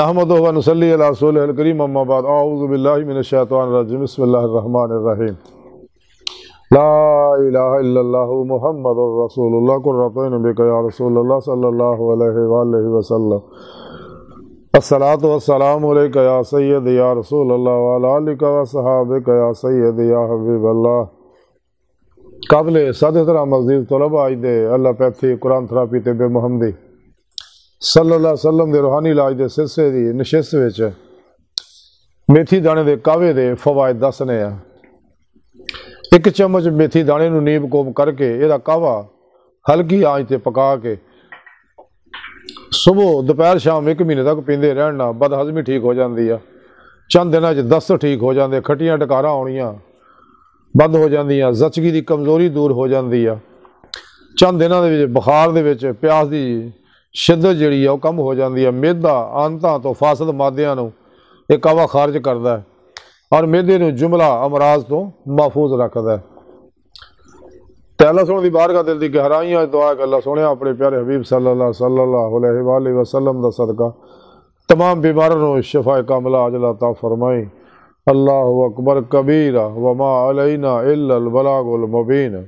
نحمد و نصلی علی رسول الکریم اما بعد اعوذ باللہ من الشیطان الرجیم بسم اللہ الرحمن الرحیم لا الہ الا اللہ محمد الرسول اللہ قررتین بکا یا رسول اللہ صلی اللہ علیہ وآلہ وسلم. الصلاة والسلام علیکہ یا سید یا رسول اللہ وعلا علیکہ و صحابکہ یا سید یا حبیب اللہ قبل سادہ طرح مزید طلب آئی دے اللہ پیتھی قرآن تھرہ پیتے بے محمدی. ਸੱਲੱਲਾਹੁ ਅਲੈਹਿ ਵਸੱਲਮ ਦੇ ਰੂਹਾਨੀ ਇਲਾਜ ਦੇ ਸਿਲਸਿਲੇ ਦੀ ਨਸ਼ਿਸਤ ਵਿੱਚ ਮੇਥੀ ਦਾਣੇ ਦੇ ਕਾਵੇ ਦੇ ਫਵਾਇਦ ਦੱਸਨੇ ਆ। ਇੱਕ ਚਮਚ ਮੇਥੀ ਦਾਣੇ ਨੂੰ ਨੀਬ ਕੋਮ ਕਰਕੇ ਇਹਦਾ ਕਾਵਾ ਹਲਕੀ ਆਂਚ ਤੇ ਪਕਾ ਕੇ ਸਵੇਰ ਦੁਪਹਿਰ ਸ਼ਾਮ ਇੱਕ ਮਹੀਨੇ ਤੱਕ ਪੀਂਦੇ ਰਹਿਣ ਨਾਲ ਬਦਹਜ਼ਮੀ ਠੀਕ ਹੋ ਜਾਂਦੀ ਆ। ਚੰਦ ਦਿਨਾਂ 'ਚ ਦਸਤ ਠੀਕ ਹੋ ਜਾਂਦੇ, ਖੱਟੀਆਂ ਟਕਾਰਾਂ ਆਉਣੀਆਂ ਬੰਦ ਹੋ ਜਾਂਦੀਆਂ, ਜ਼ਚਗੀ ਦੀ ਕਮਜ਼ੋਰੀ ਦੂਰ ਹੋ ਜਾਂਦੀ ਆ। ਚੰਦ ਦਿਨਾਂ ਦੇ ਵਿੱਚ, ਬੁਖਾਰ ਦੇ ਵਿੱਚ, ਪਿਆਸ ਦੀ ਸ਼ਿੱਦਤ ਜਿਹੜੀ ਆ ਉਹ ਕਮ ਹੋ ਜਾਂਦੀ ਆ ਮਿਹਦਾ ਆਂਤਾਂ ਤੋਂ ਫਾਸਦ ਮਾਦਿਆਂ ਨੂੰ ਇਹ ਕਾਵਾ ਖਾਰਜ ਕਰਦਾ ਹੈ ਔਰ ਮਿਹਦੇ ਨੂੰ ਜੁਮਲਾ ਅਮਰਾਜ਼ ਤੋਂ ਮਹਫੂਜ਼ ਰੱਖਦਾ ਹੈ ਤੇ ਅੱਲਾਹ ਸੋਹਣੇ ਦੀ ਬਾਰਗਾ ਦਿਲ ਦੀ ਗਹਿਰਾਈਆਂ ਦੁਆ ਕਿ ਅੱਲਾਹ ਸੋਹਣਿਆ ਆਪਣੇ ਪਿਆਰੇ ਹਬੀਬ ਸੱਲੱਲਾਹੁ ਸੱਲੱਲਾਹੁ ਅਲੈਹਿ ਵਸੱਲਮ ਦਾ ਸਦਕਾ तमाम बीमारों को शफा कामला अजला ता फरमाई अल्लाह अकबर कबीरा वमा अलैना इल्लल बलागुल मुबीन